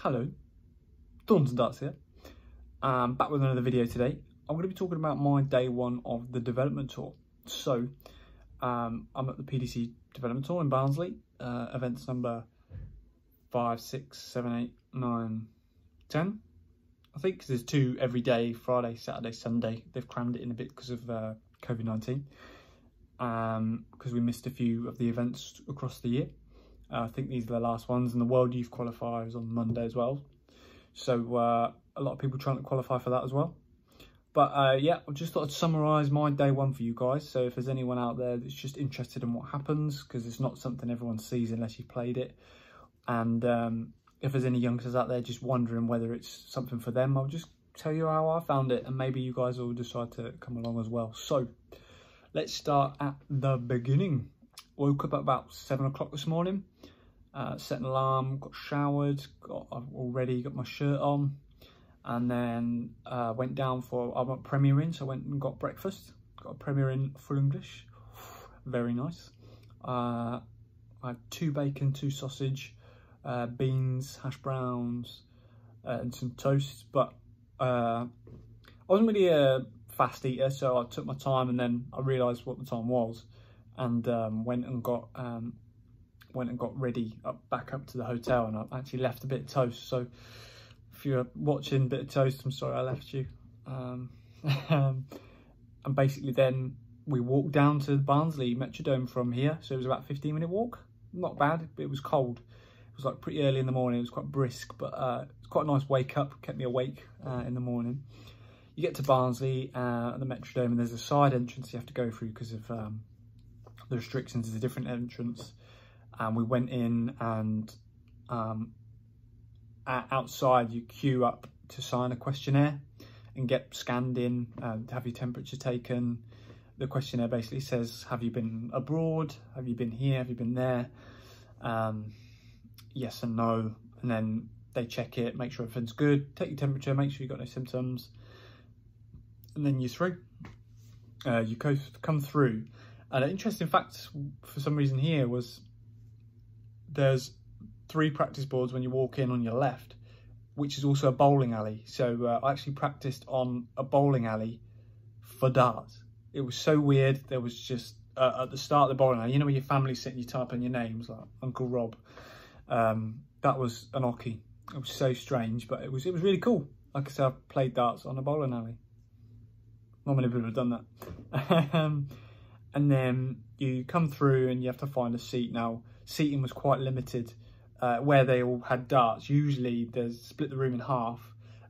Hello, Thornton Darts here. Um, back with another video today. I'm going to be talking about my day one of the development tour. So, um, I'm at the PDC development tour in Barnsley, uh, events number 5, 6, 7, 8, 9, 10. I think cause there's two every day, Friday, Saturday, Sunday. They've crammed it in a bit because of uh, COVID-19, because um, we missed a few of the events across the year. Uh, I think these are the last ones, and the World Youth Qualifier is on Monday as well. So uh, a lot of people trying to qualify for that as well. But uh, yeah, I just thought I'd summarise my day one for you guys. So if there's anyone out there that's just interested in what happens, because it's not something everyone sees unless you've played it. And um, if there's any youngsters out there just wondering whether it's something for them, I'll just tell you how I found it. And maybe you guys will decide to come along as well. So let's start at the beginning. Woke up at about seven o'clock this morning. Uh, set an alarm, got showered, got I've already got my shirt on, and then uh, went down for I went Premier Inn, so I went and got breakfast. Got a Premier Inn full English, very nice. Uh, I had two bacon, two sausage, uh, beans, hash browns, uh, and some toast. But uh, I wasn't really a fast eater, so I took my time, and then I realised what the time was, and um, went and got um, went and got ready up back up to the hotel and I actually left a bit of toast. So if you're watching bit of toast, I'm sorry I left you. Um, and basically then we walked down to Barnsley Metrodome from here. So it was about 15 minute walk. Not bad, but it was cold. It was like pretty early in the morning. It was quite brisk, but uh, it's quite a nice wake up. Kept me awake uh, in the morning. You get to Barnsley uh, at the Metrodome and there's a side entrance you have to go through because of um, the restrictions. is a different entrance and we went in and um, outside you queue up to sign a questionnaire and get scanned in um, to have your temperature taken. The questionnaire basically says, have you been abroad? Have you been here? Have you been there? Um, yes and no. And then they check it, make sure everything's good, take your temperature, make sure you've got no symptoms. And then you're through. Uh, you come through. And an interesting fact for some reason here was there's three practice boards when you walk in on your left, which is also a bowling alley. So uh, I actually practiced on a bowling alley for darts. It was so weird. There was just uh, at the start of the bowling alley, you know, when your family's sitting, you type in your names like Uncle Rob. Um, that was an oche. It was so strange, but it was it was really cool. Like I said, I've played darts on a bowling alley. Not many people have done that. um, and then you come through and you have to find a seat now seating was quite limited uh, where they all had darts. Usually they split the room in half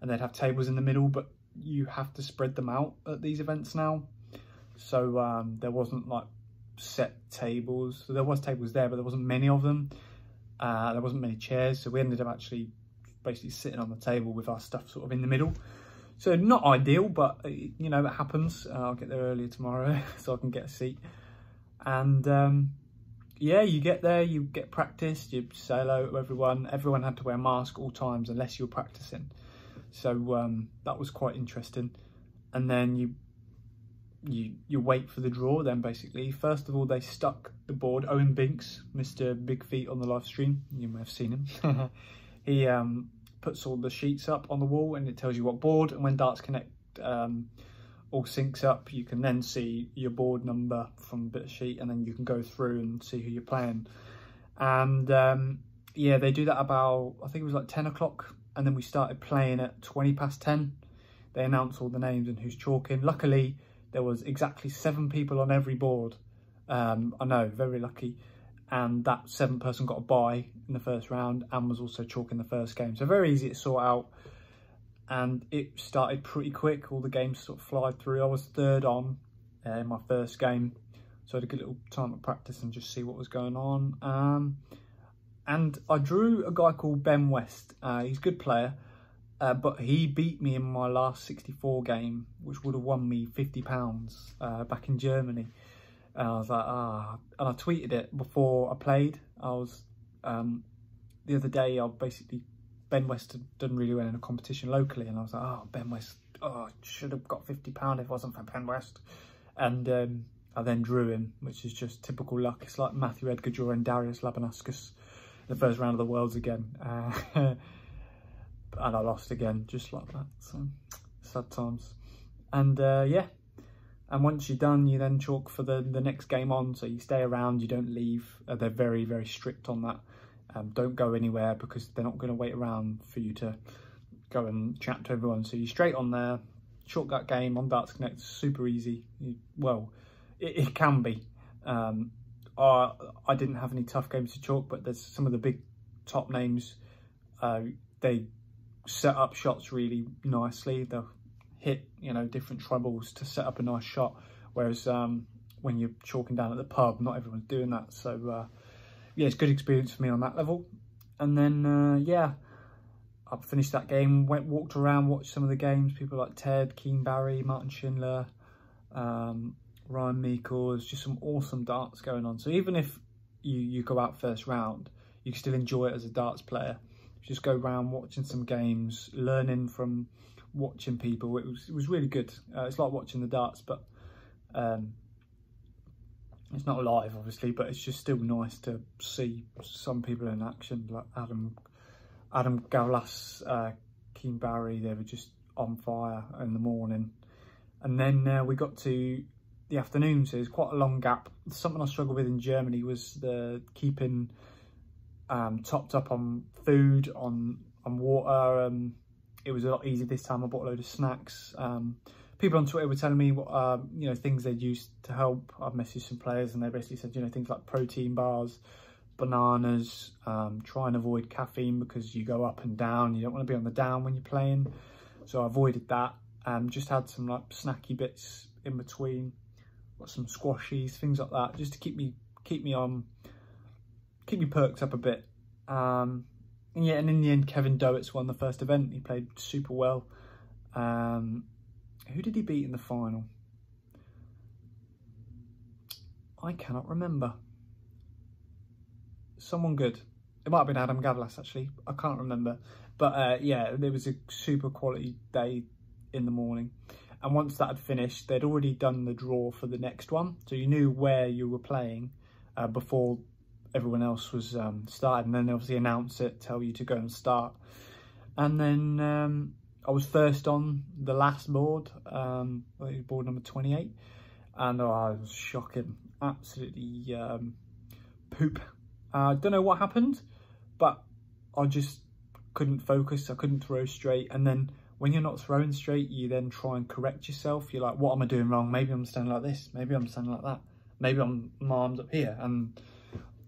and they'd have tables in the middle, but you have to spread them out at these events now. So um, there wasn't like set tables. So there was tables there, but there wasn't many of them. Uh, there wasn't many chairs. So we ended up actually basically sitting on the table with our stuff sort of in the middle. So not ideal, but uh, you know, it happens. Uh, I'll get there earlier tomorrow so I can get a seat. And um, yeah, you get there, you get practice, you say hello to everyone. Everyone had to wear a mask all times unless you're practicing. So um, that was quite interesting. And then you you you wait for the draw then basically. First of all, they stuck the board. Owen Binks, Mr. Big Feet on the live stream, you may have seen him. he um, puts all the sheets up on the wall and it tells you what board. And when Darts Connect um, all syncs up. You can then see your board number from a bit of sheet and then you can go through and see who you're playing. And um, yeah, they do that about, I think it was like 10 o'clock. And then we started playing at 20 past 10. They announce all the names and who's chalking. Luckily, there was exactly seven people on every board. Um, I know, very lucky. And that seventh person got a bye in the first round and was also chalking the first game. So very easy to sort out and it started pretty quick. All the games sort of fly through. I was third on uh, in my first game, so I had a good little time to practice and just see what was going on. Um, and I drew a guy called Ben West. Uh, he's a good player, uh, but he beat me in my last 64 game, which would have won me £50 uh, back in Germany. And I was like, ah, and I tweeted it before I played. I was, um, the other day, I basically Ben West had done really well in a competition locally, and I was like, oh, Ben West, oh, should have got £50 if it wasn't for Ben West. And um, I then drew him, which is just typical luck. It's like Matthew Edgar drawing Darius Labanauskas in the first round of the Worlds again. Uh, and I lost again, just like that. So sad times. And uh, yeah, and once you're done, you then chalk for the the next game on. So you stay around, you don't leave. Uh, they're very very strict on that. Um, don't go anywhere because they're not going to wait around for you to go and chat to everyone. So you're straight on there, shortcut game on Darts Connect, super easy. You, well, it, it, can be. Um, I, I didn't have any tough games to chalk, but there's some of the big top names. Uh, they set up shots really nicely. They'll hit, you know, different trebles to set up a nice shot. Whereas um, when you're chalking down at the pub, not everyone's doing that. So uh, yeah, it's good experience for me on that level. And then uh, yeah, I finished that game, went walked around, watched some of the games. People like Ted, Keane Barry, Martin Schindler, um, Ryan Meikles, just some awesome darts going on. So even if you, you go out first round, you can still enjoy it as a darts player. Just go around watching some games, learning from watching people. It was it was really good. Uh, it's like watching the darts, but um, it's not live, obviously. But it's just still nice to see some people in action, like Adam Adam Gawlas, uh, Keane Barry, they were just on fire in the morning. And then uh, we got to the afternoon, so it's quite a long gap. Something I struggled with in Germany was the keeping um, topped up on food, on on water. Um, it was a lot easier this time. I bought a load of snacks. Um, people on Twitter were telling me what uh, you know things they'd used to help. I've messaged some players and they basically said you know things like protein bars, bananas, um, try and avoid caffeine because you go up and down. You don't want to be on the down when you're playing. So I avoided that. Um, just had some like snacky bits in between, got some squashies, things like that, just to keep me keep me on, keep me perked up a bit. Um, yeah, and in the end, Kevin Doets won the first event. He played super well. Um, who did he beat in the final? I cannot remember someone good. It might have been Adam Gawlas, actually. I can't remember. But uh, yeah, there was a super quality day in the morning. And once that had finished, they'd already done the draw for the next one. So you knew where you were playing uh, before everyone else was um, started. And then they obviously announce it, tell you to go and start. And then um, I was first on the last board, um, board number 28. And oh, I was shocking. Absolutely um, poop I uh, don't know what happened, but I just couldn't focus. I couldn't throw straight. And then when you're not throwing straight, you then try and correct yourself. You're like, what am I doing wrong? Maybe I'm standing like this. Maybe I'm standing like that. Maybe I'm my arms up here. And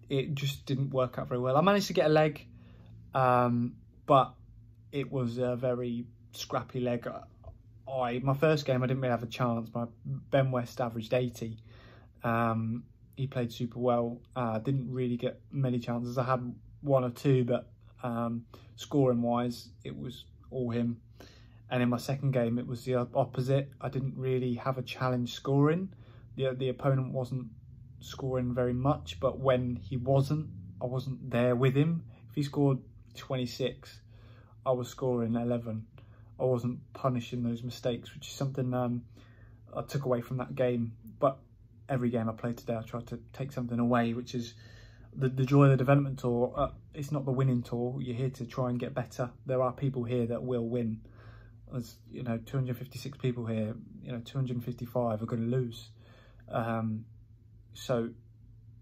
it just didn't work out very well. I managed to get a leg, um, but it was a very scrappy leg. I my first game I didn't really have a chance. My Ben West averaged 80. Um, he played super well. Uh, didn't really get many chances. I had one or two, but um, scoring wise, it was all him. And in my second game, it was the opposite. I didn't really have a challenge scoring. The the opponent wasn't scoring very much, but when he wasn't, I wasn't there with him. If he scored 26, I was scoring 11. I wasn't punishing those mistakes, which is something um, I took away from that game. But every game I played today, I tried to take something away, which is the, the joy of the development tour. Uh, it's not the winning tour. You're here to try and get better. There are people here that will win. There's, you know, 256 people here, you know, 255 are going to lose. Um, so,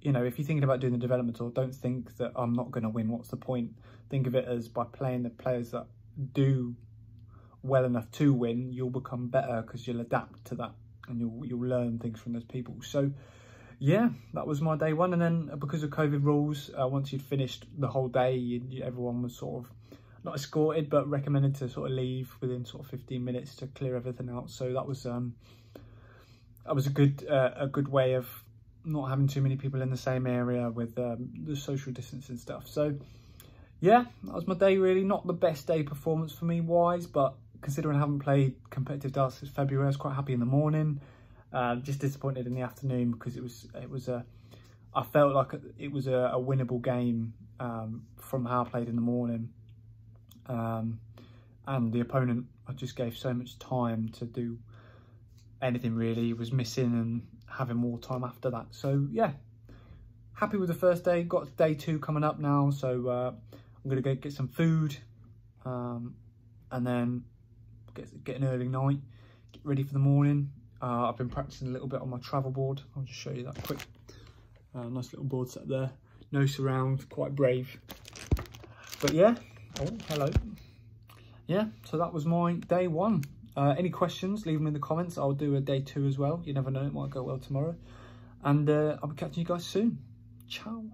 you know, if you're thinking about doing the development tour, don't think that I'm not going to win. What's the point? Think of it as by playing the players that do well enough to win, you'll become better because you'll adapt to that and you'll you'll learn things from those people. So yeah, that was my day one. And then because of COVID rules, uh, once you'd finished the whole day, you, everyone was sort of not escorted, but recommended to sort of leave within sort of 15 minutes to clear everything out. So that was um, that was a good uh, a good way of not having too many people in the same area with um, the social distancing stuff. So yeah, that was my day really. Not the best day performance for me wise, but considering I haven't played competitive darts since February, I was quite happy in the morning. Uh, just disappointed in the afternoon because it was it was a I felt like it was a, a winnable game um, from how I played in the morning. Um, and the opponent I just gave so much time to do anything really. was missing and having more time after that. So yeah, happy with the first day. Got day two coming up now, so uh, I'm gonna go get some food. Um, and then get, get an early night, get ready for the morning. Uh, I've been practicing a little bit on my travel board. I'll just show you that quick. Uh, nice little board set there. No surround, quite brave. But yeah, oh, hello. Yeah, so that was my day one. Uh, any questions, leave them in the comments. I'll do a day two as well. You never know, it might go well tomorrow. And uh, I'll be catching you guys soon. Ciao.